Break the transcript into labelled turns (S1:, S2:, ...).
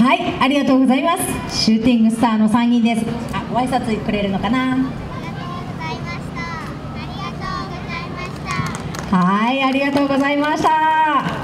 S1: はいありがとうございます。シューティングスターの3人です。あご挨拶くれるのかな？はいありがとうございました。